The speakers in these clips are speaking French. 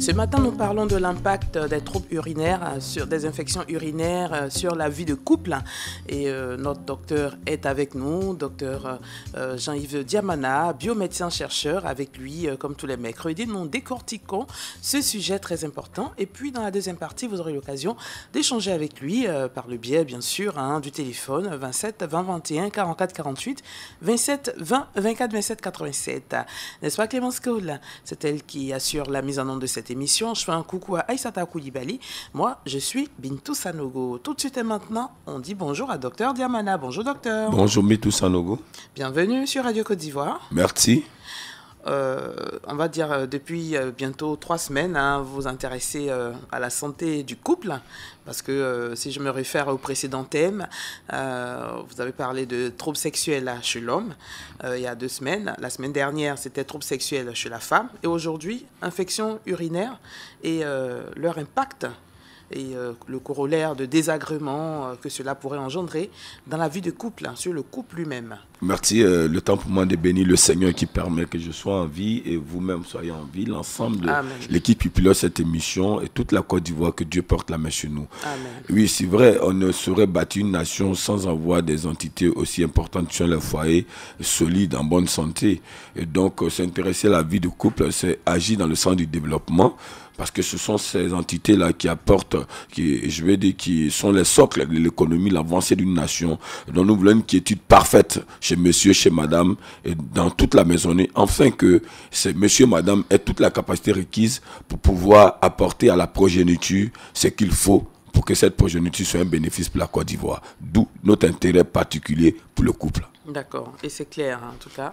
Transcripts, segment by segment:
Ce matin, nous parlons de l'impact des troubles urinaires, euh, sur des infections urinaires, euh, sur la vie de couple. Et euh, notre docteur est avec nous, docteur Jean-Yves Diamana, biomédecin-chercheur. Avec lui, comme tous les mercredis, nous décortiquons ce sujet très important. Et puis, dans la deuxième partie, vous aurez l'occasion d'échanger avec lui par le biais, bien sûr, hein, du téléphone 27 20 21 44 48 27 20 24 27 87. N'est-ce pas, Clémence Cole C'est elle qui assure la mise en œuvre de cette émission. Je fais un coucou à Aïsata Koulibaly. Moi, je suis Bintou Sanogo. Tout de suite et maintenant, on dit bonjour à Docteur Diamana. Bonjour, docteur. Bonjour, Bintou Sanogo. Bienvenue sur Radio Côte d'Ivoire. Merci. Euh, on va dire euh, depuis euh, bientôt trois semaines, hein, vous intéressez à la santé du couple, parce que si je me réfère au précédent thème, vous avez parlé de troubles sexuels chez l'homme il y a deux semaines. La semaine dernière, c'était troubles sexuels chez la femme, et aujourd'hui, infection urinaire et leur impact et euh, le corollaire de désagréments euh, que cela pourrait engendrer dans la vie de couple, hein, sur le couple lui-même. Merci. Euh, le temps pour moi de bénir le Seigneur qui permet que je sois en vie et vous-même soyez en vie, l'ensemble de l'équipe qui pilote cette émission et toute la Côte d'Ivoire, que Dieu porte la main sur nous. Oui, c'est vrai, on ne saurait bâtir une nation sans avoir des entités aussi importantes sur le foyer, solides, en bonne santé. Et donc, s'intéresser à la vie de couple, c'est agir dans le sens du développement parce que ce sont ces entités-là qui apportent, qui, je vais dire, qui sont les socles de l'économie, l'avancée d'une nation, dont nous voulons une quiétude parfaite chez monsieur, chez madame, et dans toute la maisonnée, afin que ces monsieur, madame aient toute la capacité requise pour pouvoir apporter à la progéniture ce qu'il faut pour que cette progéniture soit un bénéfice pour la Côte d'Ivoire. D'où notre intérêt particulier pour le couple. D'accord, et c'est clair en tout cas.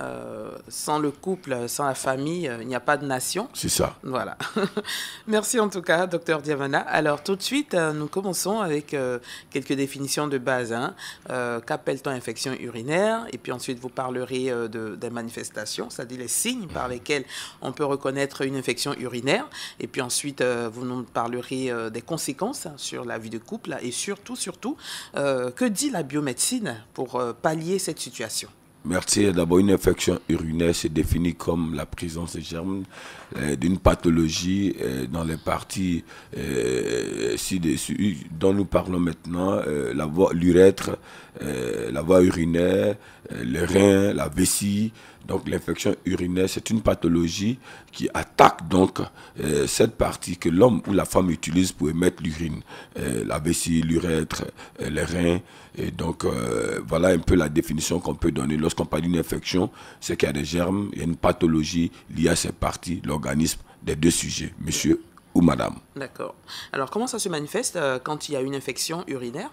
Euh, sans le couple, sans la famille, euh, il n'y a pas de nation. C'est ça. Voilà. Merci en tout cas, docteur Diamana. Alors tout de suite, euh, nous commençons avec quelques définitions de base. Hein. Qu'appelle-t-on infection urinaire? Et puis ensuite, vous parlerez de, des manifestations, c'est-à-dire les signes par lesquels on peut reconnaître une infection urinaire. Et puis ensuite, vous nous parlerez des conséquences sur la vie de couple et surtout, surtout, que dit la biomédecine pour pallier cette situation? Merci. D'abord, une infection urinaire c'est défini comme la présence de germes euh, d'une pathologie euh, dans les parties euh, dont nous parlons maintenant, l'urètre, la voie urinaire, le rein, la vessie. Donc l'infection urinaire, c'est une pathologie qui attaque donc cette partie que l'homme ou la femme utilise pour émettre l'urine. la vessie, l'urètre, les reins. Et donc, euh, voilà un peu la définition qu'on peut donner. Lorsqu'on parle d'une infection, c'est qu'il y a des germes, il y a une pathologie liée à ces parties, l'organisme des deux sujets, monsieur ou madame. D'accord. Alors, comment ça se manifeste euh, quand il y a une infection urinaire?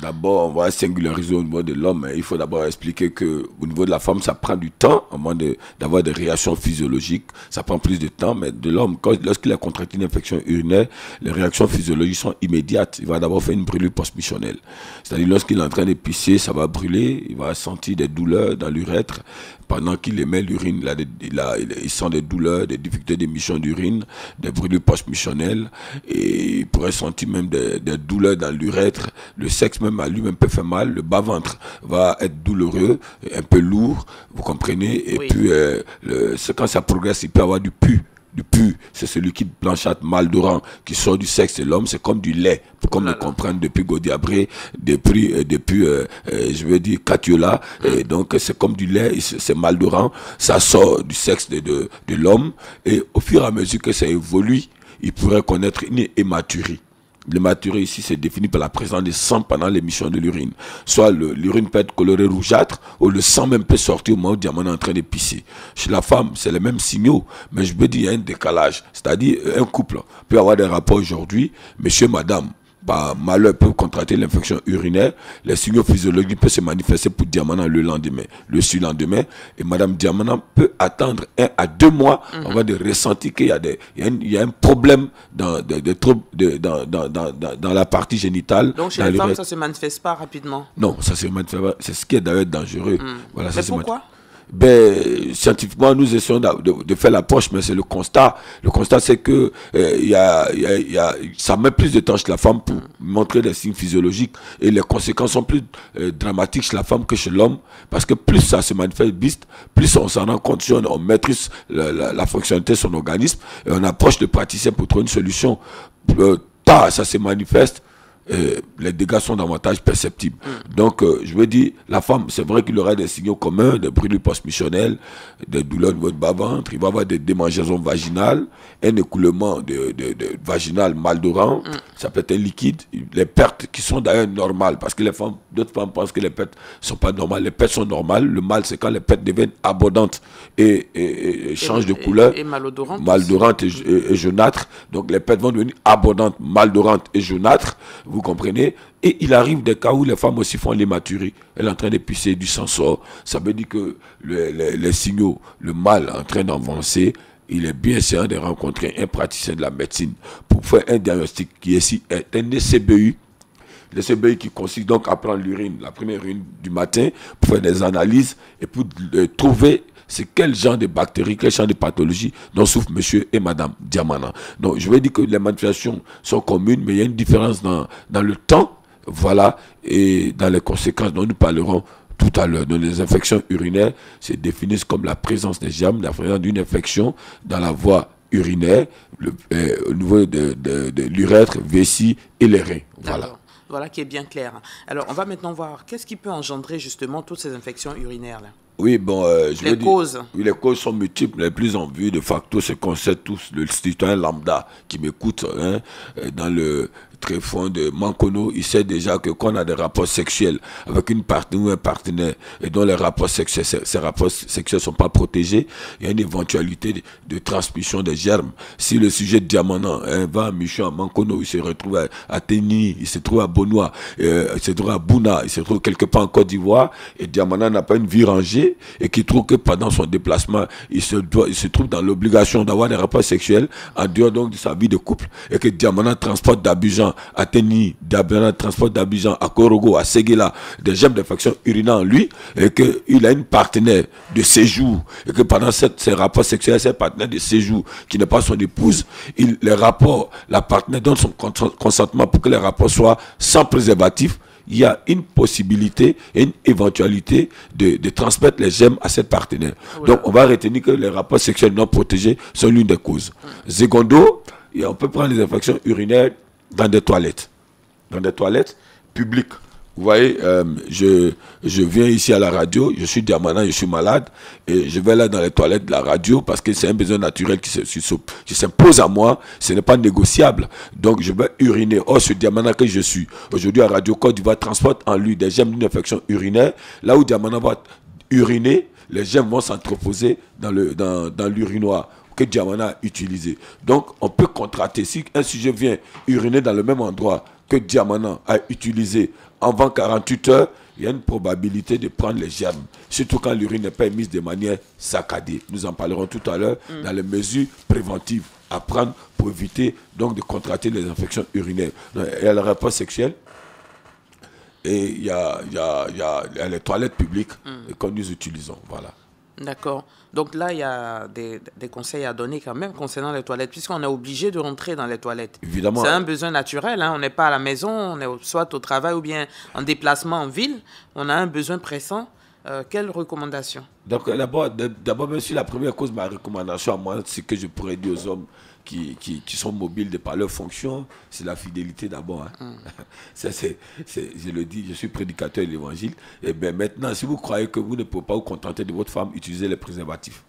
D'abord, on va singulariser au niveau de l'homme. Il faut d'abord expliquer que au niveau de la femme, ça prend du temps, au moins d'avoir des réactions physiologiques. Ça prend plus de temps, mais de l'homme, lorsqu'il a contracté une infection urinaire, les réactions physiologiques sont immédiates. Il va d'abord faire une brûlure post-missionnelle. C'est-à-dire, lorsqu'il est en train de pisser, ça va brûler, il va sentir des douleurs dans l'urètre. Pendant qu'il émet l'urine, il, il, sent des douleurs, des difficultés d'émission d'urine, des brûlures post-missionnelles, et il pourrait sentir même des, des douleurs dans l'urètre. Le sexe même à lui-même peut faire mal. Le bas-ventre va être douloureux, un peu lourd, vous comprenez. Et puis, euh, le, quand ça progresse, il peut avoir du pu du pu, c'est celui qui blanchâtre mal d'oran, qui sort du sexe de l'homme, c'est comme du lait, comme le comprendre depuis Gaudiabré, depuis, euh, depuis euh, je veux dire, Catiola, et donc c'est comme du lait, c'est mal d'oran, ça sort du sexe de, de, de l'homme, et au fur et à mesure que ça évolue, il pourrait connaître une hématurie. Le maturé ici, c'est défini par la présence de sang pendant l'émission de l'urine. Soit l'urine peut être colorée rougeâtre, ou le sang même peut sortir au moment où le diamant est en train de pisser. Chez la femme, c'est les mêmes signaux, mais je veux dire, il y a un décalage. C'est-à-dire, un couple peut avoir des rapports aujourd'hui, monsieur, madame, par malheur peut contracter l'infection urinaire, les signaux physiologiques peuvent se manifester pour Diamana le lendemain, le surlendemain, et Madame Diamana peut attendre un à deux mois mhm. avant de ressentir qu'il y a des, il y a, un, problème dans, de, de, dans, dans, dans, dans, la partie génitale. Donc chez les femmes, ça se manifeste pas rapidement. Non, ça se manifeste pas. C'est ce qui est d'ailleurs dangereux. Mhm. Voilà, Mais pourquoi? Ben, scientifiquement, nous essayons de, faire l'approche, mais c'est le constat. Le constat, c'est que euh, y a, y a, ça met plus de temps chez la femme pour montrer des signes physiologiques et les conséquences sont plus euh, dramatiques chez la femme que chez l'homme parce que plus ça se manifeste, plus on s'en rend compte, on, maîtrise la, la, fonctionnalité de son organisme et on approche le praticien pour trouver une solution. Euh, tard, ça se manifeste euh, les dégâts sont davantage perceptibles. Mm. Donc, euh, je veux dire, la femme, c'est vrai qu'il aura des signaux communs, des brûlures post-missionnelles, des douleurs de votre bas-ventre, il va avoir des démangeaisons vaginales, un écoulement de, de, de vaginal maldorant, mm. ça peut être un liquide, les pertes qui sont d'ailleurs normales, parce que les femmes, d'autres femmes pensent que les pertes sont pas normales, les pertes sont normales, le mal c'est quand les pertes deviennent abondantes et, et, changent de couleur, et, malodorante maldorantes et, jaunâtres, donc les pertes vont devenir abondantes, maldorantes et jaunâtres, vous comprenez? Et il arrive des cas où les femmes aussi font l'hématurie. Elle est en train de du sang sort. Ça veut dire que les signaux, le mal en train d'avancer, il est bien sûr de rencontrer un praticien de la médecine pour faire un diagnostic qui est, est un ECBU. Le CBU qui consiste donc à prendre l'urine, la première urine du matin, pour faire des analyses et pour trouver c'est quel genre de bactéries, quel genre de pathologie dont souffrent monsieur et madame Diamana. Donc, je veux dire que les manifestations sont communes, mais il y a une différence dans, dans le temps, voilà, et dans les conséquences dont nous parlerons tout à l'heure. Donc, les infections urinaires se définissent comme la présence des germes, la présence d'une infection dans la voie urinaire, le, euh, au niveau de, de, l'urètre, vessie et les reins. Voilà. Voilà qui est bien clair. Alors, on va maintenant voir qu'est-ce qui peut engendrer justement toutes ces infections urinaires là. Oui, bon, euh, je les causes. oui, les causes sont multiples. Les plus en vue, de facto, c'est qu'on sait tous, le citoyen lambda qui m'écoute, hein, euh, dans le très fond de Mankono, il sait déjà que quand on a des rapports sexuels avec une partenaire ou un partenaire et dont les rapports sexuels, ces, rapports sexuels sont pas protégés, il y a une éventualité de, transmission des germes. Si le sujet de Diamant hein, va à Michon, à Mankono, il se retrouve à, à il se trouve à Bonois, euh, il se trouve à Bouna, il se trouve quelque part en Côte d'Ivoire, et Diamana n'a pas une vie rangée, et qui trouve que pendant son déplacement, il se, doit, il se trouve dans l'obligation d'avoir des rapports sexuels en dehors donc de sa vie de couple, et que Diamana transporte d'Abidjan à Teni, d'Abidjan, transporte d'Abidjan à Korogo, à Seguela, des germes d'infection urinaire en lui, et qu'il a une partenaire de séjour, et que pendant cette, ces rapports sexuels, cette partenaire de séjour, qui n'est pas son épouse, il, les rapports, la partenaire donne son consentement pour que les rapports soient sans préservatif, il y a une possibilité et une éventualité de, de transmettre les gemmes à cette partenaire. Donc, on va retenir que les rapports sexuels non protégés sont l'une des causes. Secondo, on peut prendre les infections urinaires dans des toilettes. Dans des toilettes publiques. Vous voyez, euh, je, je viens ici à la radio, je suis diamant, je suis malade, et je vais là dans les toilettes de la radio parce que c'est un besoin naturel qui s'impose à moi, ce n'est pas négociable. Donc je vais uriner. Oh, ce diamant que je suis, aujourd'hui à Radio Côte d'Ivoire transporte en lui des gemmes d'une infection urinaire. Là où diamant va uriner, les gemmes vont s'entreposer dans le dans, dans l'urinoir que Diamana a utilisé. Donc, on peut contracter. Si un sujet vient uriner dans le même endroit que Diamana a utilisé avant 48 heures, il y a une probabilité de prendre les germes, surtout quand l'urine n'est pas émise de manière saccadée. Nous en parlerons tout à l'heure mm. dans les mesures préventives à prendre pour éviter donc de contracter les infections urinaires. Il y a le rapport sexuel et il y a, il y a, il y a les toilettes publiques mm. que nous utilisons. Voilà. D'accord. Donc là, il y a des, conseils à donner quand même concernant les toilettes, puisqu'on est obligé de rentrer dans les toilettes. Évidemment. C'est un besoin naturel. Hein. On n'est pas à la maison, on est soit au travail ou bien en déplacement en ville. On a un besoin pressant. Euh, quelles recommandations Donc d'abord, d'abord, si la première cause, ma recommandation à moi, c'est que je pourrais dire aux hommes qui, qui, qui, sont mobiles de par leur fonction, c'est la fidélité d'abord. Hein. Mm. c'est, je le dis, je suis prédicateur de l'évangile. Et bien maintenant, si vous croyez que vous ne pouvez pas vous contenter de votre femme, utilisez les préservatifs.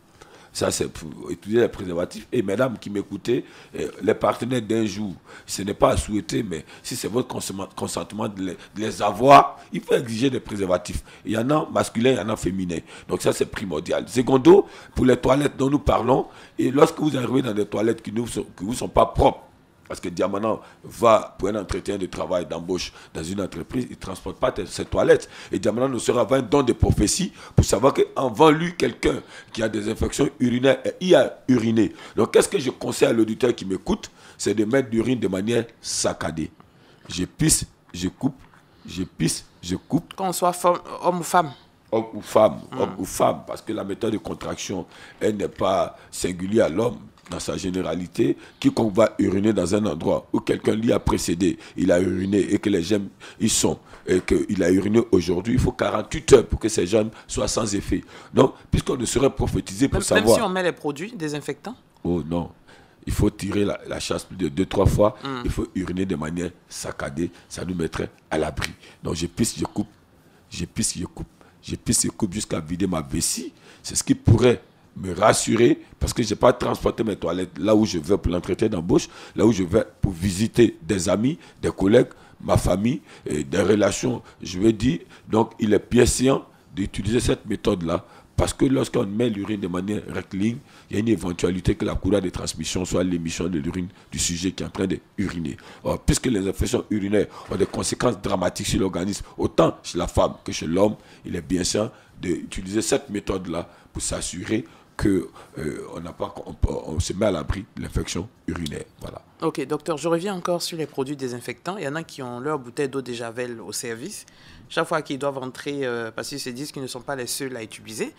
Ça, c'est pour étudier les préservatifs. Et mesdames qui m'écoutez, euh, les partenaires d'un jour, ce n'est pas à souhaiter, mais si c'est votre consentement de les, avoir, il faut exiger des préservatifs. Il y en a masculins, il y en a féminins. Donc ça, c'est primordial. Secondo, pour les toilettes dont nous parlons, et lorsque vous arrivez dans des toilettes qui ne vous sont pas propres, parce que Diamana va pour un entretien de travail, d'embauche dans une entreprise, il ne transporte pas ses toilettes. Et Diamana ne sera pas un don de prophétie pour savoir qu'avant lui, quelqu'un qui a des infections urinaires, il a uriné. Donc qu'est-ce que je conseille à l'auditeur qui m'écoute? C'est de mettre l'urine de manière saccadée. Je pisse, je coupe, je pisse, je coupe. Qu'on soit homme ou femme homme ou femme, homme ou femme, parce que la méthode de contraction, elle n'est pas singulière à l'homme dans sa généralité, quiconque va uriner dans un endroit où quelqu'un lui a précédé, il a uriné et que les gemmes y sont, et qu'il a uriné aujourd'hui, il faut 48 heures pour que ces gemmes soient sans effet. Donc, puisqu'on ne serait prophétisé pour savoir... Même si on met les produits désinfectants? Oh non. Il faut tirer la, chasse plus de deux, trois fois. Hmm. Il faut uriner de manière saccadée. Ça nous mettrait à l'abri. Donc, je pisse, je coupe. Je pisse, je coupe. Je pisse, je coupe jusqu'à vider ma vessie. C'est ce qui pourrait me rassurer parce que je n'ai pas transporté mes toilettes là où je vais pour l'entretien d'embauche, là où je vais pour visiter des amis, des collègues, ma famille, des relations, je veux dire. Donc, il est bien d'utiliser cette méthode-là parce que lorsqu'on met l'urine de manière rectiligne, il y a une éventualité que la courroie de transmission soit l'émission de l'urine du sujet qui est en train d'uriner. Puisque les infections urinaires ont des conséquences dramatiques sur l'organisme, autant chez la femme que chez l'homme, il est bien sûr d'utiliser cette méthode-là pour s'assurer que euh, on n'a pas, on, se met à l'abri de l'infection urinaire. Voilà. Ok, docteur, je reviens encore sur les produits désinfectants. Il y en a qui ont leur bouteille d'eau de javel au service. Chaque fois qu'ils doivent rentrer, euh, parce qu'ils se disent qu'ils ne sont pas les seuls à utiliser,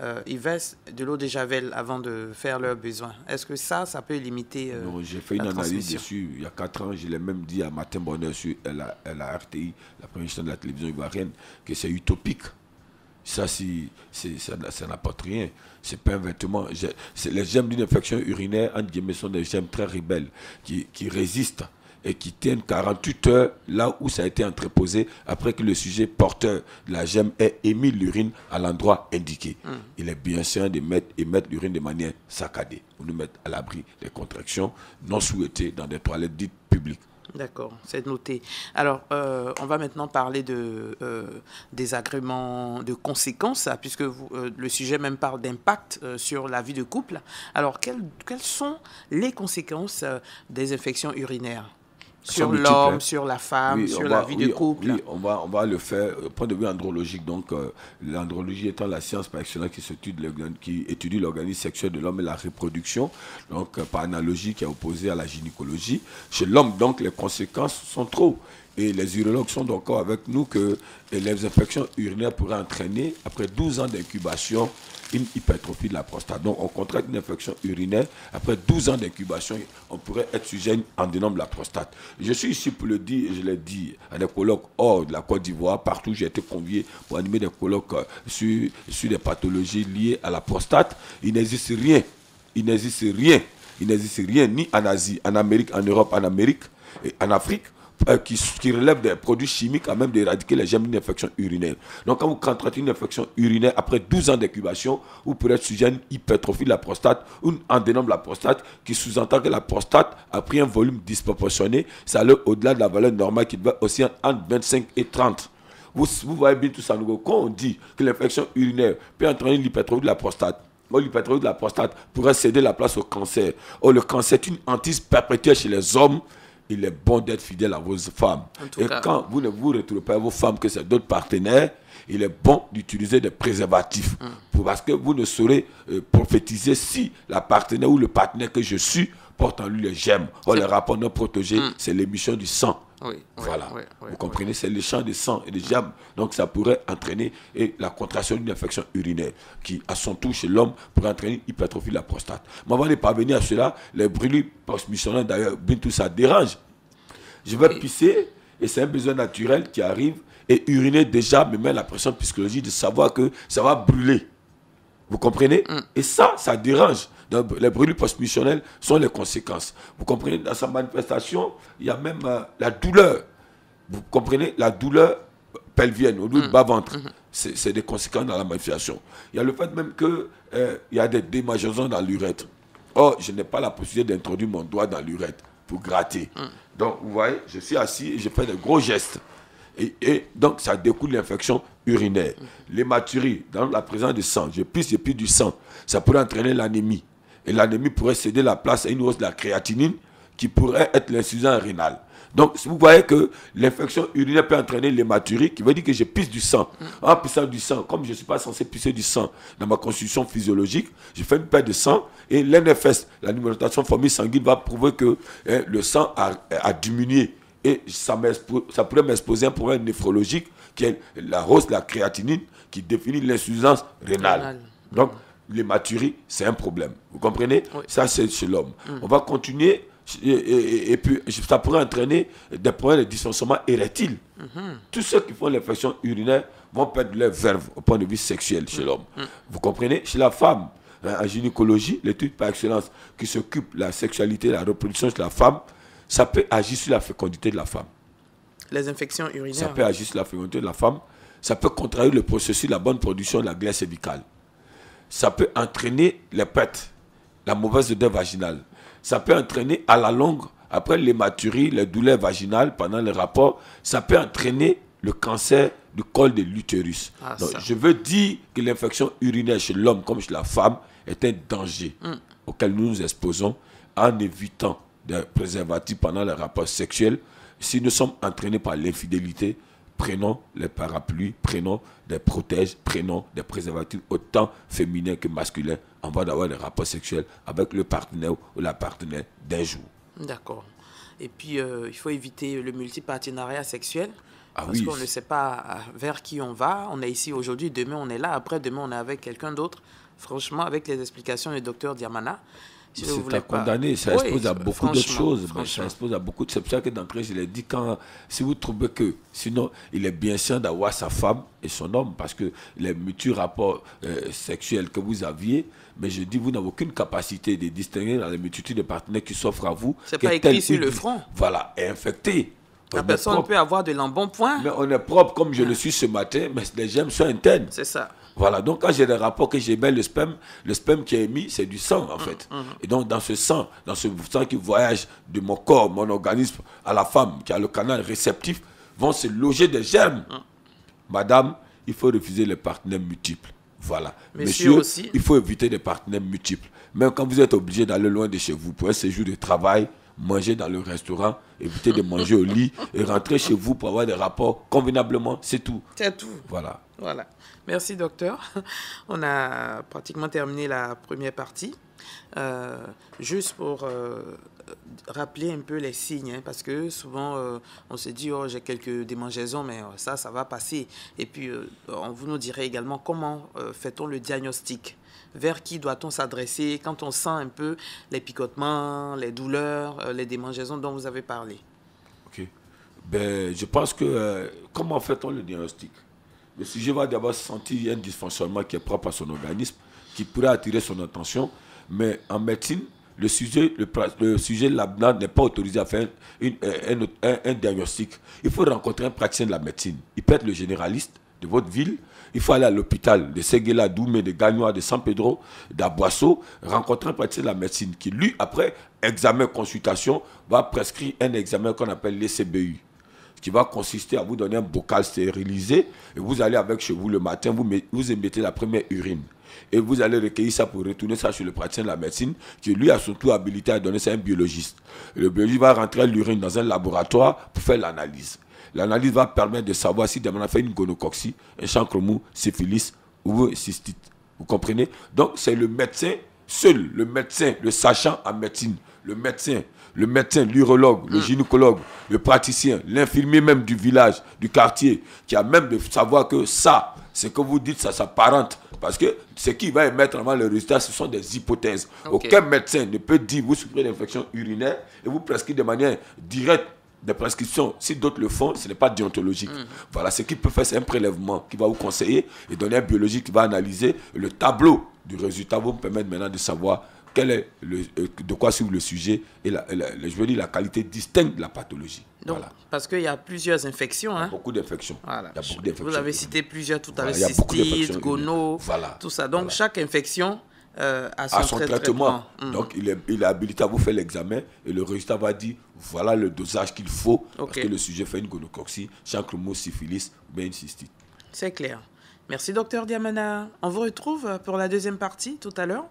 euh, ils versent de l'eau de javel avant de faire leurs besoins. Est-ce que ça, ça peut limiter Non, j'ai fait une analyse dessus il y a 4 ans. Je l'ai même dit à Matin Bonheur sur la, la RTI, la première chaîne de la télévision ivoirienne, que c'est utopique ça, ça, n'apporte rien. C'est pas un vêtement. Les gemmes d'une infection urinaire, entre guillemets, sont des gemmes très rebelles qui, résistent et qui tiennent 48 heures là où ça a été entreposé après que le sujet porteur de la gemme ait émis l'urine à l'endroit indiqué. Hmm. Il est bien sûr de mettre, émettre l'urine de manière saccadée pour nous mettre à l'abri des contractions non souhaitées dans des toilettes dites publiques. D'accord, c'est noté. Alors, euh, on va maintenant parler de, euh, des agréments de conséquences, puisque vous, euh, le sujet même parle d'impact sur la vie de couple. Alors, quelles sont les conséquences des infections urinaires? Sur l'homme, sur la femme, sur la vie de couple. Oui, on va, on va le faire au point de vue andrologique. Donc, euh, l'andrologie étant la science par excellence qui, qui étudie l'organisme sexuel de l'homme et la reproduction, donc euh, par analogie qui est opposée à la gynécologie. Chez l'homme, donc, les conséquences sont trop. Et les urologues sont d'accord avec nous que les infections urinaires pourraient entraîner, après 12 ans d'incubation, une hypertrophie de la prostate. Donc, on contracte une infection urinaire. Après 12 ans d'incubation, on pourrait être sujet à un de la prostate. Je suis ici pour le dire, je l'ai dit à des colloques hors de la Côte d'Ivoire, partout j'ai été convié pour animer des colloques euh, sur, sur des pathologies liées à la prostate. Il n'existe rien, il n'existe rien, il n'existe rien ni en Asie, en Amérique, en Europe, en Amérique et en Afrique euh, qui, qui, relève des produits chimiques à même d'éradiquer les germes d'une infection urinaire. Donc, quand vous contractez une infection urinaire après 12 ans d'incubation, vous pourrez être sujet à une hypertrophie de la prostate ou un endénome de la prostate qui sous-entend que la prostate a pris un volume disproportionné. Ça allait au-delà de la valeur normale qui doit aussi entre 25 et 30. Vous, vous voyez bien tout ça. Quand on dit que l'infection urinaire peut entraîner l'hypertrophie de la prostate, l'hypertrophie de la prostate pourrait céder la place au cancer. Or, le cancer est une hantise perpétuelle chez les hommes il est bon d'être fidèle à vos femmes. Et quand vous ne vous retrouvez pas à vos femmes, que c'est d'autres partenaires, il est bon d'utiliser des préservatifs. Mm. parce que vous ne saurez euh, prophétiser si la partenaire ou le partenaire que je suis porte en lui les gemmes. Or, le rapport non protégé, mm. c'est l'émission du sang. Voilà. Vous comprenez C'est l'échange de sang et de gemmes. Donc, ça pourrait entraîner et la contraction d'une infection urinaire qui, à son tour, chez l'homme, pourrait entraîner une hypertrophie de la prostate. Mais avant de parvenir à cela, les brûlures post-missionnaires, d'ailleurs, bien tout ça dérange. Je vais pisser et c'est un besoin naturel qui arrive et uriner déjà me met la pression psychologique de savoir que ça va brûler. Vous comprenez mm. Et ça, ça dérange. Donc, les brûlures post-missionnelles sont les conséquences. Vous comprenez Dans sa manifestation, il y a même euh, la douleur. Vous comprenez La douleur pelvienne, au lieu de mm. bas-ventre. Mm-hmm. C'est des conséquences dans la manifestation. Il y a le fait même qu'il euh, y a des démangeaisons dans l'urètre. Or, je n'ai pas la possibilité d'introduire mon doigt dans l'urètre pour gratter. Mm. Donc, vous voyez, je suis assis et je fais des gros gestes. Et, donc, ça découle l'infection urinaire. L'hématurie, dans la présence de sang, je pisse et puis du sang, ça pourrait entraîner l'anémie. Et l'anémie pourrait céder la place à une hausse de la créatinine qui pourrait être l'insuffisance rénale. Donc, vous voyez que l'infection urinaire peut entraîner l'hématurie, qui veut dire que je pisse du sang. En pissant du sang, comme je ne suis pas censé pisser du sang dans ma constitution physiologique, je fais une perte de sang et l'NFS, la numérotation formule sanguine, va prouver que hein, le sang a, diminué. Et ça, ça pourrait m'exposer à un problème néphrologique qui est la hausse de la créatinine qui définit l'insuffisance rénale. Donc, l'hématurie, c'est un problème. Vous comprenez? Ça, c'est chez l'homme. Mm. On va continuer et, puis ça pourrait entraîner des problèmes de dysfonctionnement érectile. Mm-hmm. Tous ceux qui font l'infection urinaire vont perdre leur verve au point de vue sexuel chez mm. l'homme. Mm. Vous comprenez? Chez la femme, hein, en gynécologie, l'étude par excellence qui s'occupe de la sexualité, la reproduction chez la femme, ça peut agir sur la fécondité de la femme. Les infections urinaires. Ça peut agir sur la fécondité de la femme. Ça peut contrarier le processus de la bonne production de la glace évicale. Ça peut entraîner les pètes, la mauvaise odeur vaginale. Ça peut entraîner à la longue, après l'hématurie, les douleurs vaginales pendant le rapport, ça peut entraîner le cancer du col de l'utérus. Ah, je veux dire que l'infection urinaire chez l'homme comme chez la femme est un danger mm. auquel nous nous exposons en évitant des préservatifs pendant les rapports sexuels, si nous sommes entraînés par l'infidélité, prenons les parapluies, prenons des protèges, prenons des préservatifs autant féminins que masculins avant d'avoir des rapports sexuels avec le partenaire ou la partenaire d'un jour. D'accord. Et puis, euh, il faut éviter le multipartenariat sexuel. Ah parce qu'on ne sait pas vers qui on va. On est ici aujourd'hui, demain on est là, après demain on est avec quelqu'un d'autre. Franchement, avec les explications du docteur Diamana, c'est à condamner, ça expose à beaucoup d'autres choses. ça expose à beaucoup de... C'est pour ça que d'entrée, je l'ai dit, quand, si vous trouvez que, sinon, il est bien sûr d'avoir sa femme et son homme, parce que les mutuels rapports euh, sexuels que vous aviez, mais je dis, vous n'avez aucune capacité de distinguer dans les multitudes de partenaires qui s'offrent à vous. C'est pas écrit sur le front. Voilà, est infecté. La personne peut avoir de l'embonpoint. Mais on est propre comme je le suis ce matin, mais les gemmes sont internes. C'est ça. Voilà, donc quand j'ai des rapports que j'ai le sperme, le sperme qui est émis, c'est du sang en fait. Mm, mm, mm. Et donc dans ce sang, dans ce sang qui voyage de mon corps, mon organisme à la femme qui a le canal réceptif, vont se loger des germes. Madame, il faut refuser les partenaires multiples. Voilà. Monsieur, aussi. il faut éviter les partenaires multiples. Même quand vous êtes obligé d'aller loin de chez vous pour un séjour de travail, manger dans le restaurant, éviter de manger au lit et rentrer chez vous pour avoir des rapports convenablement, c'est tout. C'est tout. Voilà. Voilà. Merci, docteur. On a pratiquement terminé la première partie. Euh, juste pour euh, rappeler un peu les signes, hein, parce que souvent euh, on se dit oh j'ai quelques démangeaisons, mais ça ça va passer. Et puis on vous nous dirait également comment fait-on le diagnostic, vers qui doit-on s'adresser quand on sent un peu les picotements, les douleurs, les démangeaisons dont vous avez parlé? Ok, ben je pense que comment fait-on le diagnostic? Le sujet va d'abord sentir un dysfonctionnement qui est propre à son organisme, qui pourrait attirer son attention. Mais en médecine, le sujet, le, le sujet n'est pas autorisé à faire un, diagnostic. Il faut rencontrer un praticien de la médecine. Il peut être le généraliste de votre ville. Il faut aller à l'hôpital de Seguela, d'Oumé, de Gagnoa, de San Pedro, d'Aboisseau, rencontrer un praticien de la médecine qui, lui, après examen, consultation, va prescrire un examen qu'on appelle l'ECBU qui va consister à vous donner un bocal stérilisé et vous allez avec chez vous le matin, vous, vous émettez la première urine. Et vous allez recueillir ça pour retourner ça chez le praticien de la médecine qui lui a surtout habilité à donner ça à un biologiste. le biologiste va rentrer l'urine dans un laboratoire pour faire l'analyse. L'analyse va permettre de savoir si on a fait une gonocoxie, un chancre mou, syphilis ou cystite. Vous comprenez? Donc c'est le médecin seul, le médecin, le sachant en médecine, le médecin le médecin, l'urologue, le mm. gynécologue, le praticien, l'infirmier même du village, du quartier, qui a même de savoir que ça, ce que vous dites, ça s'apparente. Parce que ce qui va émettre avant le résultat, ce sont des hypothèses. Aucun médecin ne peut dire vous souffrez d'infection urinaire et vous prescrire de manière directe des prescriptions. Si d'autres le font, ce n'est pas déontologique. Mm. Voilà, ce qu'il peut faire, c'est un prélèvement qui va vous conseiller et donner un biologique qui va analyser le tableau du résultat, vous me permettre maintenant de savoir quel est le, euh, de quoi suivre le sujet et la, je veux dire la qualité distincte de la pathologie. Voilà. Parce qu'il y a plusieurs infections. Hein? beaucoup d'infections. Vous avez cité plusieurs tout à l'heure, cystite, gono, voilà. tout ça. Donc chaque infection euh, a son, traitement. Hum. Donc il est, il est habilité à vous faire l'examen et le résultat va dire voilà le dosage qu'il faut parce que le sujet fait une gonocoxie, mot syphilis ou bien une cystite. C'est clair. Merci docteur Diamana. On vous retrouve pour la deuxième partie tout à l'heure.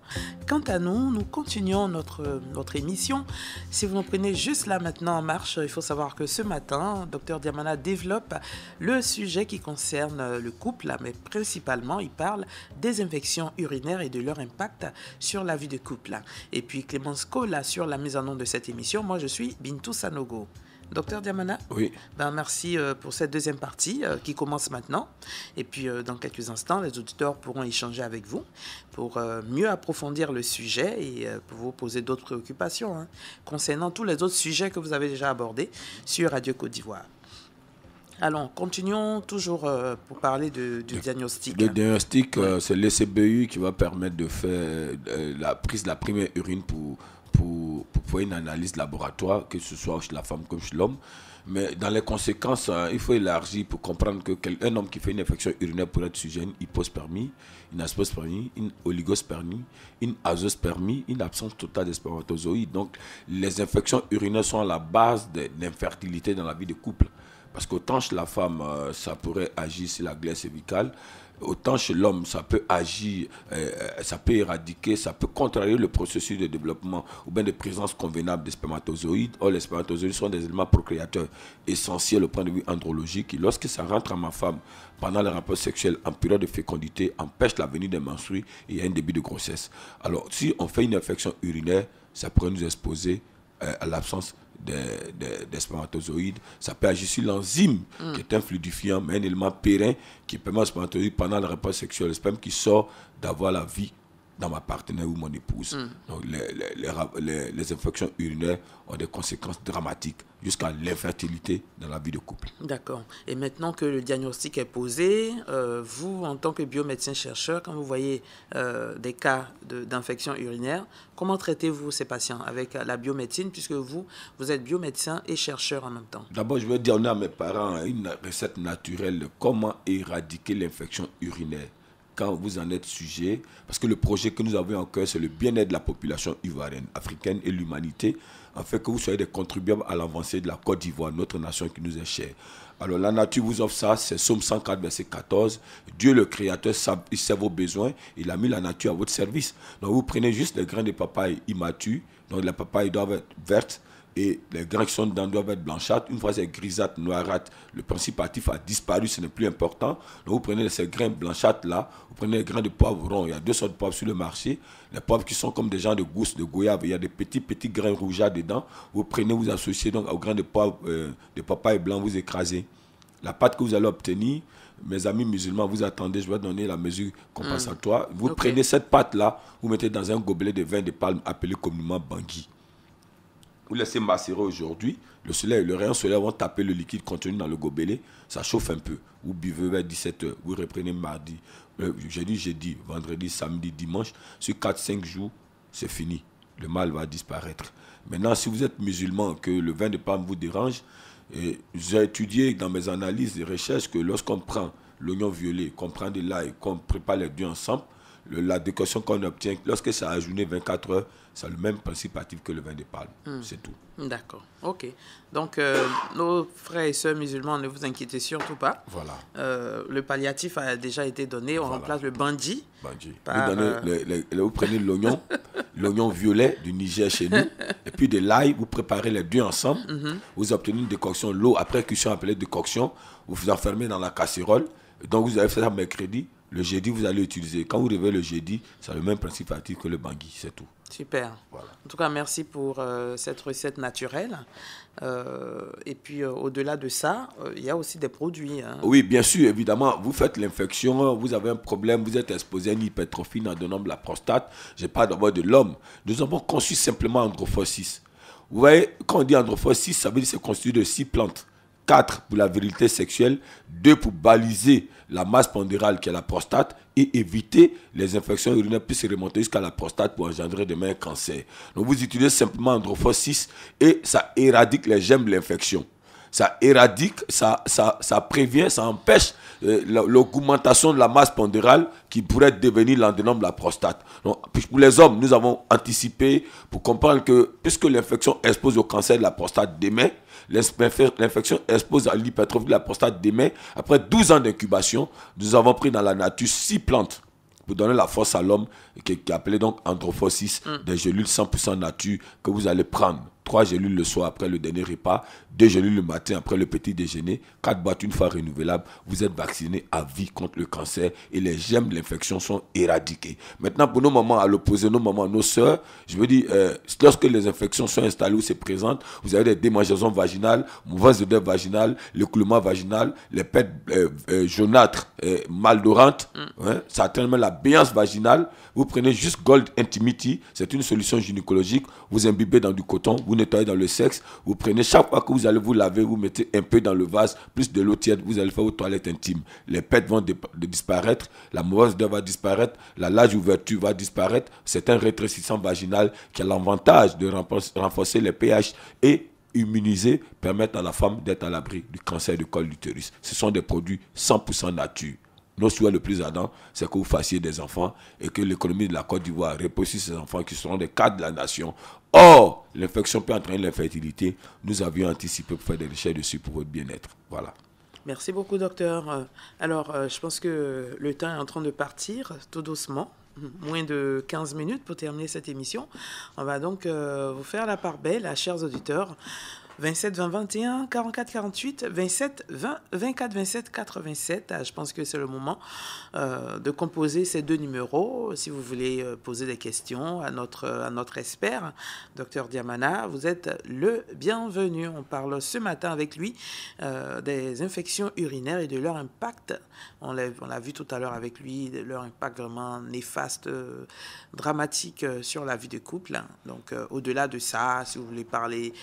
Quant à nous, nous continuons notre, notre émission. Si vous nous prenez juste là maintenant en marche, il faut savoir que ce matin, docteur Diamana développe le sujet qui concerne le couple, mais principalement il parle des infections urinaires et de leur impact sur la vie de couple. Et puis Clémence Cola sur la mise en nom de cette émission. Moi je suis Bintou Sanogo. Docteur Diamana Oui. Ben, merci euh, pour cette deuxième partie euh, qui commence maintenant. Et puis, euh, dans quelques instants, les auditeurs pourront échanger avec vous pour mieux approfondir le sujet et pour vous poser d'autres préoccupations hein, concernant tous les autres sujets que vous avez déjà abordés sur Radio Côte d'Ivoire. Alors, continuons toujours pour parler du diagnostic. Le diagnostic, c'est l'ECBU qui va permettre de faire la prise de la première urine pour pour, pour une analyse laboratoire, que ce soit chez la femme comme chez l'homme. Mais dans les conséquences, hein, il faut élargir pour comprendre que un homme qui fait une infection urinaire pourrait être sujet à une hypospermie, une aspospermie, une oligospermie, une azospermie, une absence totale de spermatozoïdes. Donc, les infections urinaires sont à la base de l'infertilité dans la vie de couple. Parce qu'autant chez la femme, euh, ça pourrait agir sur la glace cervicale, autant chez l'homme, ça peut agir, euh, euh, ça peut éradiquer, ça peut contrarier le processus de développement ou bien de présence convenable des spermatozoïdes. Or, les spermatozoïdes sont des éléments procréateurs essentiels au point de vue andrologique. Et lorsque ça rentre à ma femme pendant le rapport sexuel en période de fécondité, empêche la venue des menstrues et a un début de grossesse. Alors, si on fait une infection urinaire, ça pourrait nous exposer à l'absence des, spermatozoïdes. Ça peut agir sur l'enzyme, qui est un fluidifiant, mais un élément périn qui permet aux spermatozoïdes, pendant le repas sexuel, le sperme qui sort, d'avoir la vie dans ma partenaire ou mon épouse. Mm. Donc les, les, infections urinaires ont des conséquences dramatiques jusqu'à l'infertilité dans la vie de couple. D'accord. Et maintenant que le diagnostic est posé, euh, vous, en tant que biomédecin-chercheur, quand vous voyez euh, des cas d'infection urinaire, comment traitez-vous ces patients avec la biomédecine, puisque vous, vous êtes biomédecin et chercheur en même temps? D'abord, je vais dire à mes parents une recette naturelle de comment éradiquer l'infection urinaire quand vous en êtes sujet, parce que le projet que nous avons en cœur, c'est le bien-être de la population ivoirienne, africaine et l'humanité, en fait que vous soyez des contribuables à l'avancée de la Côte d'Ivoire, notre nation qui nous est chère. Alors la nature vous offre ça, c'est Somme 104, verset 14. Dieu le Créateur, il sait vos besoins, il a mis la nature à votre service. Donc vous prenez juste les grains de papaye immatures, donc les papayes doivent être vertes, et les grains qui sont dedans doivent être blanchâtres. Une fois c'est grisâtre, noirâtre, le principe actif a disparu, ce n'est plus important. Donc vous prenez ces grains blanchâtres là, vous prenez les grains de poivron, il y a deux sortes de poivres sur le marché. Les poivres qui sont comme des gens de gousses, de goyave, il y a des petits petits grains rougeâtres dedans. Vous prenez, vous associez donc aux grains de poivre, euh, de papaye blanc, vous écrasez. La pâte que vous allez obtenir, mes amis musulmans, vous attendez, je vais donner la mesure compensatoire. Hmm. Vous prenez cette pâte là, vous mettez dans un gobelet de vin de palme appelé communément bangui vous laissez macérer aujourd'hui, le soleil, le rayon solaire vont taper le liquide contenu dans le gobelet, ça chauffe un peu. Vous buvez vers 17h, vous reprenez mardi, euh, jeudi, jeudi, vendredi, samedi, dimanche. Sur 4-5 jours, c'est fini. Le mal va disparaître. Maintenant, si vous êtes musulman, que le vin de palme vous dérange, j'ai étudié dans mes analyses et recherches que lorsqu'on prend l'oignon violet, qu'on prend de l'ail, qu'on prépare les deux ensemble, la décoction qu'on obtient, lorsque ça a ajourné 24 heures, c'est le même principe actif que le vin de palme. Hmm. C'est tout. D'accord. OK. Donc, euh, nos frères et sœurs musulmans, ne vous inquiétez surtout pas. Voilà. Euh, le palliatif a déjà été donné. On remplace le bandi. Bandi. Euh, vous, prenez l'oignon, l'oignon violet du Niger chez nous, et puis de l'ail, vous préparez les deux ensemble. Mhm. Vous obtenez une décoction, l'eau après cuisson appelée décoction. Vous vous enfermez dans la casserole. Donc, vous avez fait ça mercredi. Le jeudi, vous allez utiliser. Quand vous réveillez le jeudi, c'est le même principe actif que le bangui, c'est tout. Super. En tout cas, merci pour euh, cette recette naturelle. Euh, et puis, euh, au-delà de ça, il y a aussi des produits. Hein. Oui, bien sûr, évidemment. Vous faites l'infection, vous avez un problème, vous êtes exposé à une hypertrophie dans de la prostate. Je pas d'abord de l'homme. Nous avons conçu simplement Androphosis. Vous voyez, quand on dit Androphosis, ça veut dire que c'est constitué de six plantes. 4 pour la virilité sexuelle, 2 pour baliser la masse pondérale qui est la prostate et éviter les infections urinaires puissent remonter jusqu'à la prostate pour engendrer demain un cancer. Donc vous utilisez simplement Androphos 6 et ça éradique les gemmes de l'infection. Ça éradique, ça, ça, ça prévient, ça empêche euh, l'augmentation de la masse pondérale qui pourrait devenir l'endénome de la prostate. Donc, pour les hommes, nous avons anticipé pour comprendre que puisque l'infection expose au cancer de la prostate demain, L'infection expose à l'hypertrophie de la prostate des mains. Après 12 ans d'incubation, nous avons pris dans la nature 6 plantes pour donner la force à l'homme, qui, est appelé donc androphosis, mm. des gélules 100% nature que vous allez prendre trois gélules le soir après le dernier repas, deux gélules le matin après le petit déjeuner, quatre boîtes une fois renouvelables. Vous êtes vacciné à vie contre le cancer et les gemmes de l'infection sont éradiquées. Maintenant, pour nos mamans, à l'opposé, nos mamans, nos soeurs, je veux dire, euh, lorsque les infections sont installées ou se présentent, vous avez des démangeaisons vaginales, mauvaise odeur vaginale, l'écoulement vaginal, les pètes euh, euh, jaunâtres, maldorantes, mm. hein, certainement la béance vaginale. Vous prenez juste Gold Intimity, c'est une solution gynécologique. Vous imbibez dans du coton, vous nettoyez dans le sexe. Vous prenez chaque fois que vous allez vous laver, vous mettez un peu dans le vase, plus de l'eau tiède, vous allez faire vos toilettes intimes. Les pètes vont disparaître, la mauvaise odeur va disparaître, la large ouverture va disparaître. C'est un rétrécissant vaginal qui a l'avantage de renforcer les pH et immuniser, permettre à la femme d'être à l'abri du cancer du col d'utérus. Ce sont des produits 100% nature. Notre souhait le plus ardent, c'est que vous fassiez des enfants et que l'économie de la Côte d'Ivoire repose sur ces enfants qui seront des cadres de la nation. Or, l'infection peut entraîner l'infertilité. Nous avions anticipé pour faire des recherches dessus pour votre bien-être. Voilà. Merci beaucoup, docteur. Alors, euh, je pense que le temps est en train de partir tout doucement. Moins de 15 minutes pour terminer cette émission. On va donc euh, vous faire la part belle, chers auditeurs. 27 20 21 44 48 27 20 24 27 87. Je pense que c'est le moment euh, de composer ces deux numéros. Si vous voulez euh, poser des questions à notre, à notre expert, docteur Diamana, vous êtes le bienvenu. On parle ce matin avec lui euh, des infections urinaires et de leur impact. On l'a vu tout à l'heure avec lui, de leur impact vraiment néfaste, dramatique sur la vie de couple. Donc, au-delà de ça, si vous voulez parler,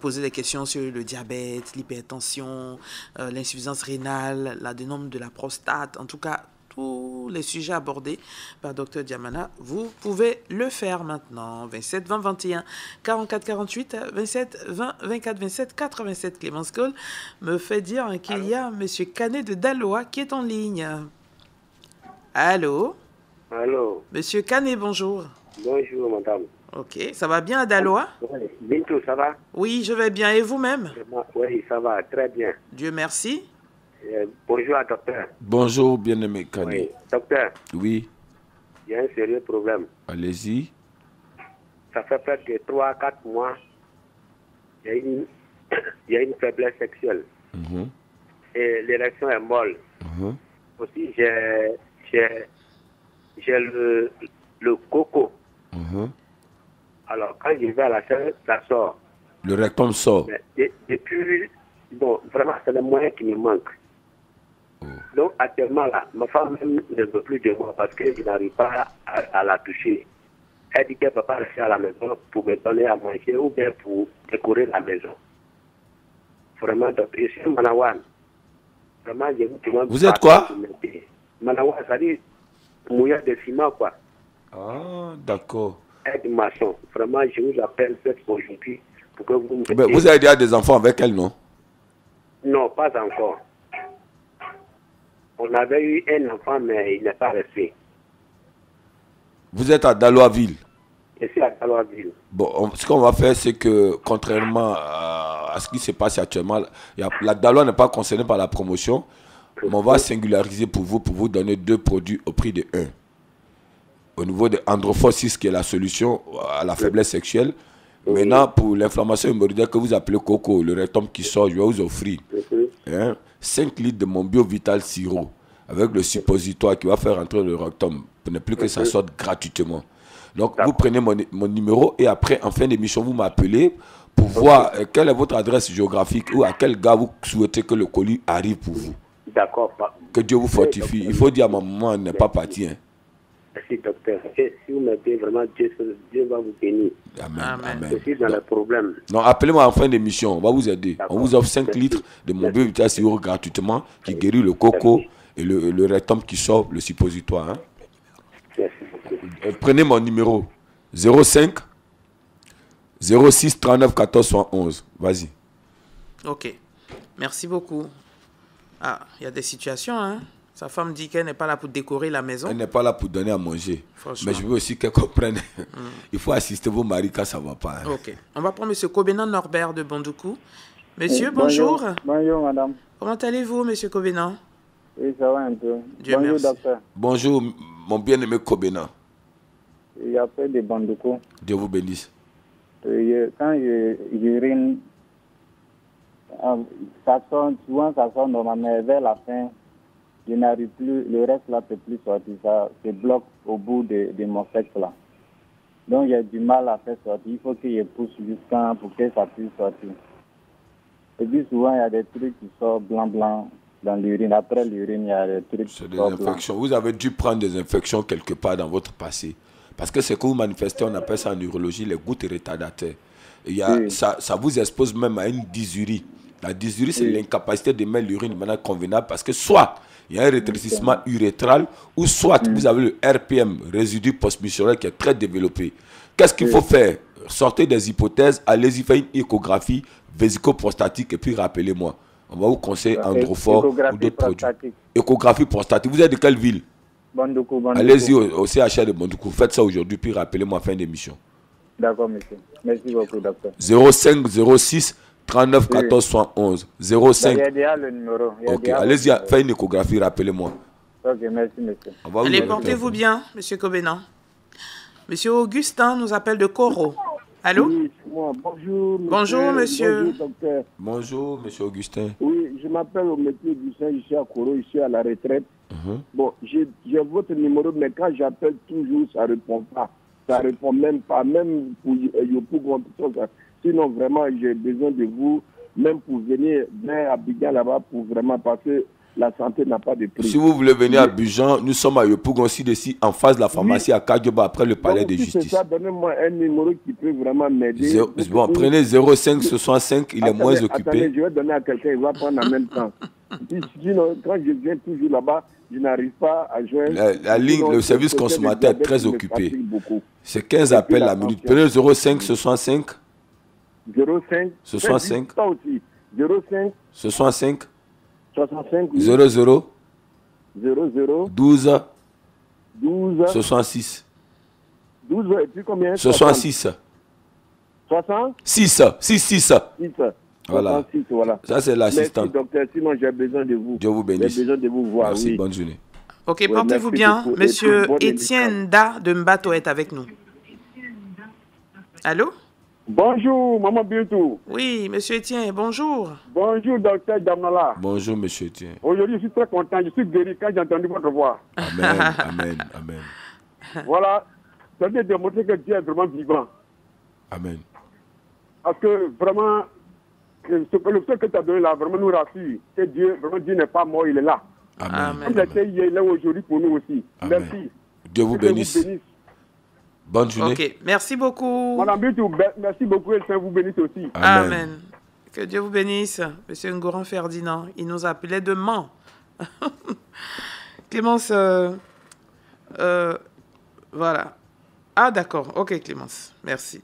poser des questions, questions sur le diabète, l'hypertension, euh, l'insuffisance rénale, la dénome de la prostate, en tout cas tous les sujets abordés par Dr Diamana, vous pouvez le faire maintenant. 27 20 21 44 48 27 20 24 27 87. Clémence Cole me fait dire qu'il y a M. Canet de Dalois qui est en ligne. Allô? Allô? Monsieur Canet, bonjour. Bonjour, madame. Ok, ça va bien à Daloa Oui, Bintou, ça va? Oui, je vais bien. Et vous-même? Oui, ça va, très bien. Dieu merci. Euh, bonjour, docteur. Bonjour, bien-aimé Kanye. Oui, docteur. Oui. Il y a un sérieux problème. Allez-y. Ça fait près de 3-4 mois. Il y, a une, il y a une faiblesse sexuelle. Mhm. Et l'érection est molle. Mhm. Aussi, j'ai le, le coco. Mhm. Alors, quand je vais à la chaîne, ça sort. Le rectum sort. depuis, bon, vraiment, c'est le moyen qui me manque. Oh. Donc, actuellement, là, ma femme même ne veut plus de moi parce que je n'arrive pas à, la toucher. Elle dit qu'elle ne peut pas rester à la maison pour me donner à manger ou bien pour décorer la maison. Vraiment, donc, je suis Manawan. Vraiment, je vous demande. Vous êtes quoi? Manawan, ça dit mouillard de ciment, quoi. Ah, d'accord aide maçon. Vraiment, je vous appelle aujourd'hui pour que vous me Vous avez déjà des enfants avec elle, non? Non, pas encore. On avait eu un enfant, mais il n'est pas resté. Vous êtes à Daloisville Je suis à Daloisville. Bon, ce qu'on va faire, c'est que, contrairement à, ce qui se passe actuellement, la Dalois n'est pas concernée par la promotion, mais on va singulariser pour vous, pour vous donner deux produits au prix de un au niveau de Androphosis, qui est la solution à la faiblesse sexuelle. Maintenant, pour l'inflammation hémorroïdaire que vous appelez coco, le rectum qui sort, je vais vous offrir 5 hein, litres de mon biovital sirop avec le suppositoire qui va faire entrer le rectum pour ne plus que ça sorte gratuitement. Donc, vous prenez mon, mon, numéro et après, en fin d'émission, vous m'appelez pour voir euh, quelle est votre adresse géographique ou à quel gars vous souhaitez que le colis arrive pour vous. D'accord. Que Dieu vous fortifie. Il faut dire à ma maman, elle n'est pas partie. Hein. Merci, docteur. si vous m'aidez, vraiment, Dieu, Dieu, va vous bénir. Amen. Amen. Je suis dans le problème. Non, appelez-moi en fin d'émission. On va vous aider. On vous offre 5 litres de mon Siro gratuitement qui guérit le coco et le, le rectum qui sort le suppositoire. Hein. Merci. Euh, prenez mon numéro 05 06 39 14 111. Vas-y. Ok. Merci beaucoup. Ah, il y a des situations, hein. Sa femme dit qu'elle n'est pas là pour décorer la maison. Elle n'est pas là pour donner à manger. Mais je veux aussi qu'elle comprenne. Mm. Il faut assister vos maris quand ça ne va pas. Hein. Ok. On va prendre M. Kobenan Norbert de Bondoukou. Monsieur, bonjour. bonjour. madame. Comment allez-vous, M. Kobenan? Oui, ça va un peu. bonjour, merci. docteur. Bonjour, mon bien-aimé Kobenan. Il y a fait de Bondoukou. Dieu vous bénisse. Je, quand je- j'urine, euh, ça sort, souvent ça sort normalement, vers la fin, je n'arrive plus, le reste là peut plus sortir, ça se bloque au bout de, de mon sexe là. Donc j'ai du mal à faire sortir, il faut que je pousse jusqu'à pour que ça puisse sortir. Et puis souvent il y a des trucs qui sortent blanc blanc dans l'urine. Après l'urine, il y a des trucs C'est qui des sortent blanc. infections. Vous avez dû prendre des infections quelque part dans votre passé. Parce que c'est que vous manifestez, on appelle ça en urologie les gouttes retardataires. Il y a, Oui. ça, ça vous expose même à une dysurie. La dysurie, c'est Oui. l'incapacité de mettre l'urine de manière convenable parce que soit il y a un rétrécissement urétral ou soit Mm. vous avez le RPM, résidu postmissionnaire, qui est très développé. Qu'est-ce qu'il faut faire? Sortez des hypothèses, allez-y faire une échographie vésico-prostatique et puis rappelez-moi. On va vous conseiller Androphore ou d'autres produits. Échographie prostatique. Vous êtes de quelle ville? Bandoukou, Bandoukou. Allez-y au, au CHR de Mondoukou. Faites ça aujourd'hui, puis rappelez-moi fin d'émission. D'accord, monsieur. Merci beaucoup, docteur. 05 06 39 14 71. Il y 05. a déjà le numéro. il y a Ok, allez-y, faites une échographie, rappelez-moi. Ok, merci, monsieur. On va vous Allez, portez-vous bien, Monsieur Cobenan. Monsieur Augustin nous appelle de Coro. Allô? Oui, moi, bonjour. Bonjour, monsieur. Bonjour, docteur. Bonjour, monsieur Augustin. Oui, je m'appelle au métier du Saint, ici à Coro, ici à la retraite. Mhm. Bon, j'ai votre numéro, mais quand j'appelle toujours, ça ne répond pas. Ça ne répond même pas, même pour euh, Yopougon, tout ça. Sinon, vraiment, j'ai besoin de vous, même pour venir vers Abidjan là-bas, pour vraiment, parce que la santé n'a pas de prix. Si vous voulez venir à Bujan, nous sommes à Yopougon, d'ici, en face de la pharmacie à Kadjoba, après le palais Donc, de si c'est justice. ça, donnez-moi un numéro qui peut vraiment m'aider. Bon, prenez 05 65, il est Attendez, moins Attendez, occupé. je vais donner à quelqu'un, il va prendre en même temps. Sinon, quand je viens toujours là-bas, je n'arrive pas à joindre. La- la ligne, Sinon, le service consommateur est très occupé. C'est 15 Et puis appels la minute. Prenez 05 65 05 65. Ça aussi. 05 65 65 oui, 00 00 12 12 66. 12 et puis combien? 66. 60 6. 6, 6. Voilà. 66, voilà. Ça, c'est Merci, l'assistant. docteur. Sinon, j'ai besoin de vous. Dieu vous J'ai bénisse. besoin de vous voir, Merci, oui. bonne journée. Ok, Ouais, portez-vous bien. Monsieur Étienne Da de Mbato est avec nous. Allô? Bonjour, maman Bintou. Oui, monsieur Étienne, bonjour. Bonjour, docteur Damnala. Bonjour, monsieur Tien. Aujourd'hui, je suis très content. Je suis guéri quand j'ai entendu votre voix. Amen, amen, amen, Voilà. Ça veut démontrer que Dieu est vraiment vivant. amen. Parce que vraiment, que ce que le fait que tu as donné là, vraiment nous rassure. Que Dieu, vraiment, Dieu n'est pas mort, il est là. Amen. Comme il était hier, il est aujourd'hui pour nous aussi. Amen. Merci. Dieu vous Dieu bénisse. Bonne journée. Ok, merci beaucoup. Madame Bintou, be- merci beaucoup et le Seigneur vous bénisse aussi. Amen. Amen. Que Dieu vous bénisse. Monsieur Ngoran Ferdinand, il nous appelait de Mans. Clémence, euh, euh, voilà. Ah, d'accord. Ok, Clémence. Merci.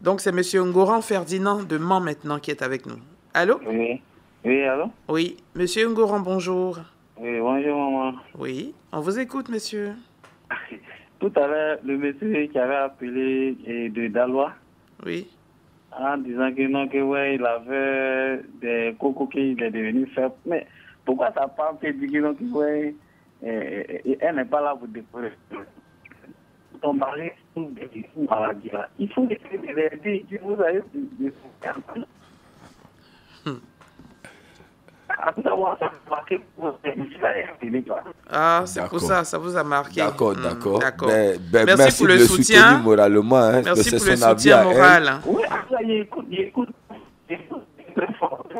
Donc, c'est Monsieur Ngoran Ferdinand de Mans maintenant qui est avec nous. Allô? Oui. Oui, allô? Oui. Monsieur Ngoran, bonjour. Oui, bonjour, maman. Oui. On vous écoute, monsieur. Tout à l'heure, le monsieur qui avait appelé eh, de Dalois, Oui. en disant que non, que ouais, il avait des cocos qu'il est devenu faible. Mais pourquoi sa femme qui dit que non, que ouais, eh, eh, elle n'est pas là pour découvrir Ton mari, il faut maladie là. Il faut de que Vous avez de, de Après avoir ça, marqué pour aider, quoi. Ah, c'est pour ça, ça vous a marqué. D'accord, Hmm, d'accord. D'accord. Ben, ben, Merci merci, pour le le soutien. moralement. Hein, Merci c'est pour le soutien moral. Oui, après, il écoute, il écoute.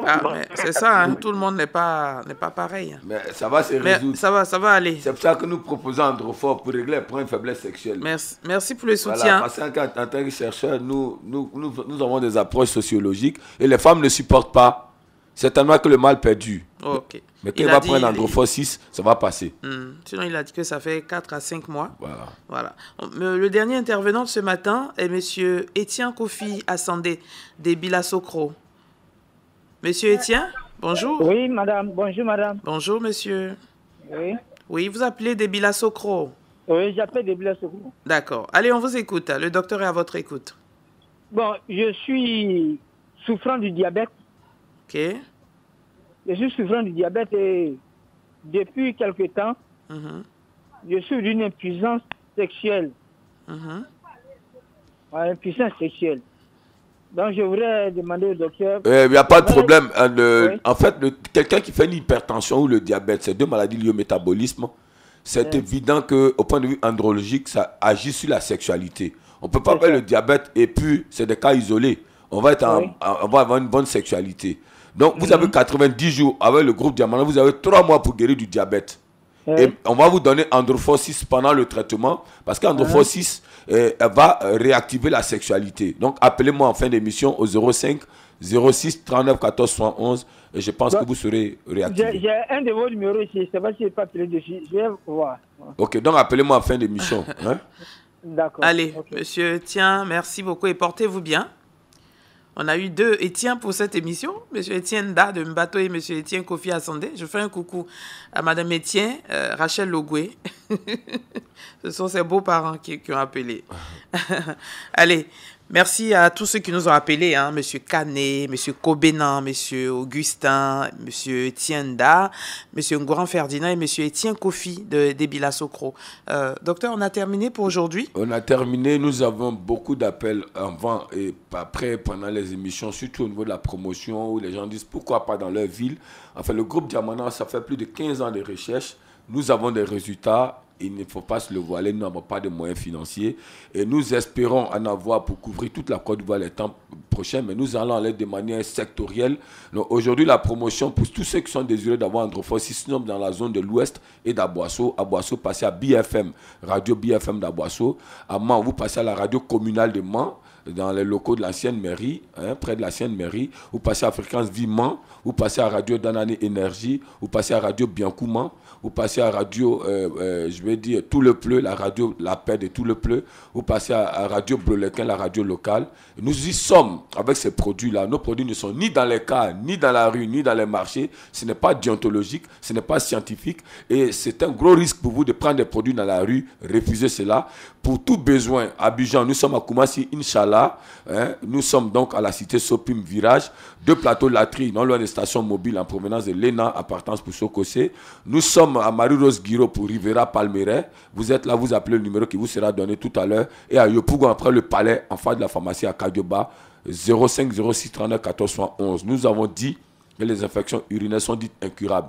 Ah, c'est ça, hein, tout le monde n'est pas, n'est pas pareil. Mais ça va se Mais résoudre. ça va, ça va aller. C'est pour ça que nous proposons Androphore pour régler les problèmes de faiblesse sexuelle. Merci, merci pour le Voilà, soutien. parce qu'en en tant que chercheur, nous, nous, nous, nous avons des approches sociologiques et les femmes ne supportent pas. Certainement que le mal perdu. Ok. Mais quand Il va dit- prendre Androphore 6, ça va passer. Hmm, Sinon, il a dit que ça fait 4 à 5 mois. Voilà. Voilà. Euh, Le dernier intervenant de ce matin est Monsieur Étienne Kofi Assandé des Bilasocro. Monsieur Étienne, bonjour. Oui, madame. Bonjour, madame. Bonjour, monsieur. Oui. Oui, vous appelez des Bilasocro. Oui, j'appelle des. D'accord. Allez, on vous écoute. Le docteur est à votre écoute. Bon, je suis souffrant du diabète. Ok. Je suis souffrant du diabète et depuis quelque temps, Mhm, je suis d'une impuissance sexuelle. mhm. Ouais, impuissance sexuelle. Donc, je voudrais demander au docteur. Il n'y a pas de problème. Hein, en fait, quelqu'un qui fait une hypertension ou le diabète, c'est deux maladies liées au métabolisme. C'est évident qu'au point de vue andrologique, ça agit sur la sexualité. On ne peut pas faire le diabète et puis c'est des cas isolés. On va, être on va avoir une bonne sexualité. Donc, vous avez 90 mhm. jours avec le groupe Diamant, vous avez 3 mois pour guérir du diabète. Et on va vous donner Androphosis pendant le traitement parce qu'Androphosis euh, va réactiver la sexualité. Donc, appelez-moi en fin d'émission au 05 06 39 14 71 et je pense que vous serez réactivé. J'ai un de vos numéros ici, je ne sais pas si je pas appelé dessus. Je vais voir. Ok, donc appelez-moi en fin d'émission. Hein? D'accord. Allez, monsieur, tiens, merci beaucoup et portez-vous bien. On a eu deux Étienne pour cette émission, Monsieur Étienne Da de Mbato et Monsieur Étienne Kofi Asandé. Je fais un coucou à Madame Étienne, euh, Rachel Logoué. Ce sont ses beaux-parents qui, ont appelé. Allez, Merci à tous ceux qui nous ont appelés, hein, Monsieur Canet, Monsieur Kobenan, Monsieur Augustin, Monsieur Tienda, Monsieur Ngoran Ferdinand et Monsieur Étienne Kofi de Débila Socro. Euh, docteur, on a terminé pour aujourd'hui? On a terminé. Nous avons beaucoup d'appels avant et après, pendant les émissions, surtout au niveau de la promotion, où les gens disent pourquoi pas dans leur ville. Enfin, le groupe Diamana, ça fait plus de 15 ans de recherche. Nous avons des résultats il ne faut pas se le voiler, nous n'avons pas de moyens financiers. Et nous espérons en avoir pour couvrir toute la Côte d'Ivoire les temps prochains, mais nous allons aller de manière sectorielle. Aujourd'hui, la promotion pour tous ceux qui sont désireux d'avoir un si nous sommes dans la zone de l'Ouest et d'Aboisseau, Aboisseau, passez à BFM, Radio BFM d'Aboisseau. À Mans, vous passez à la radio communale de Mans dans les locaux de l'ancienne mairie, hein, près de l'ancienne mairie, vous passez à Fréquence Viment, vous passez à Radio Danane Énergie, vous passez à Radio Biancouman, vous passez à Radio, euh, euh, je vais dire, Tout le Pleu, la radio La Paix de Tout le Pleu, vous passez à, Radio Brelequin, la radio locale. nous y sommes avec ces produits-là. Nos produits ne sont ni dans les cas, ni dans la rue, ni dans les marchés. Ce n'est pas déontologique, ce n'est pas scientifique. Et c'est un gros risque pour vous de prendre des produits dans la rue. Refusez cela. Pour tout besoin, à Bijan, nous sommes à Koumassi, Inch'Allah. Hein. nous sommes donc à la cité Sopim Virage. Deux plateaux latrines, non loin des stations mobiles en provenance de l'ENA, appartenance pour Sokosé. Nous sommes à Marie-Rose Guiro pour Rivera Palmeret. Vous êtes là, vous appelez le numéro qui vous sera donné tout à l'heure. Et à Yopougon, après le palais, en face de la pharmacie à Kadioba, 05 06 39 14 11. Nous avons dit que les infections urinaires sont dites incurables.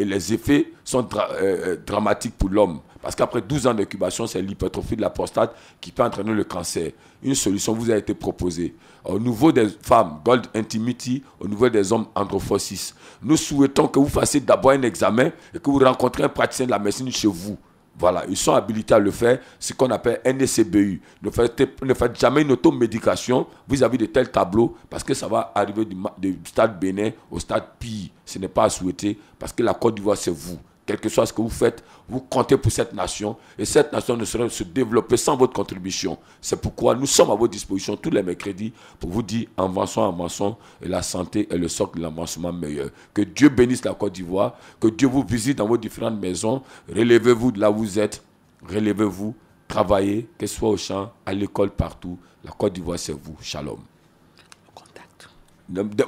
Et les effets sont euh, euh, dramatiques pour l'homme. Parce qu'après 12 ans d'incubation, c'est l'hypertrophie de la prostate qui peut entraîner le cancer. Une solution vous a été proposée. Au niveau des femmes, Gold Intimity, au niveau des hommes, Androphosis. Nous souhaitons que vous fassiez d'abord un examen et que vous rencontrez un praticien de la médecine chez vous. Voilà, ils sont habilités à le faire, ce qu'on appelle NCBU. Ne faites, jamais une automédication vis-à-vis de tels tableaux parce que ça va arriver du, du stade Bénin au stade PI. Ce n'est pas à souhaiter parce que la Côte d'Ivoire, c'est vous quel que soit ce que vous faites, vous comptez pour cette nation et cette nation ne saurait se développer sans votre contribution. C'est pourquoi nous sommes à votre disposition tous les mercredis pour vous dire avançons, avançons et la santé est le socle de l'avancement meilleur. Que Dieu bénisse la Côte d'Ivoire, que Dieu vous visite dans vos différentes maisons, relevez-vous de là où vous êtes, relevez-vous, travaillez, que ce soit au champ, à l'école, partout. La Côte d'Ivoire, c'est vous. Shalom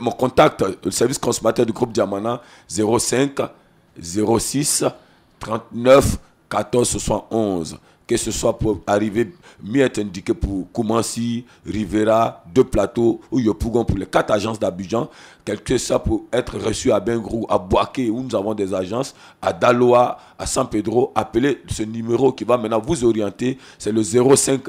mon contact, le service consommateur du groupe Diamana 05 06 39 14 71. Que ce soit pour arriver, mieux être indiqué pour Koumansi, Rivera, deux plateaux ou Yopougon pour les quatre agences d'Abidjan, quelque soit pour être reçu à Bengrou, à Boaké, où nous avons des agences, à Daloa, à San Pedro. Appelez ce numéro qui va maintenant vous orienter. C'est le 05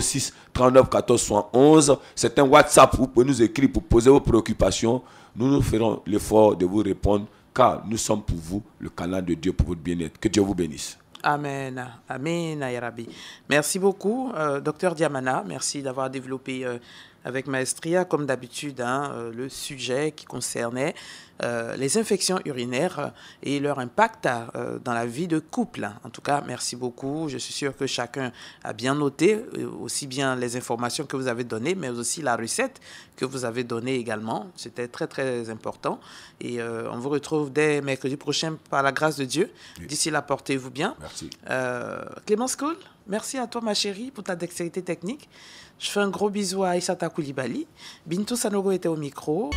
06 39 14 71. C'est un WhatsApp. Vous pouvez nous écrire pour poser vos préoccupations. Nous nous ferons l'effort de vous répondre car nous sommes pour vous le canal de Dieu pour votre bien-être. Que Dieu vous bénisse. Amen. Amen, Ayarabi. Merci beaucoup, euh, docteur Diamana. Merci d'avoir développé euh, avec maestria, comme d'habitude, hein, euh, le sujet qui concernait euh, les infections urinaires et leur impact euh, dans la vie de couple. En tout cas, merci beaucoup. Je suis sûr que chacun a bien noté aussi bien les informations que vous avez données, mais aussi la recette que vous avez donnée également. C'était très, très important. Et on vous retrouve dès mercredi prochain par la grâce de Dieu. D'ici là, portez-vous bien. Merci. Clémence Cole, merci à toi, ma chérie, pour ta dextérité technique. Je fais un gros bisou à Isata Koulibaly. Bintou Sanogo était au micro.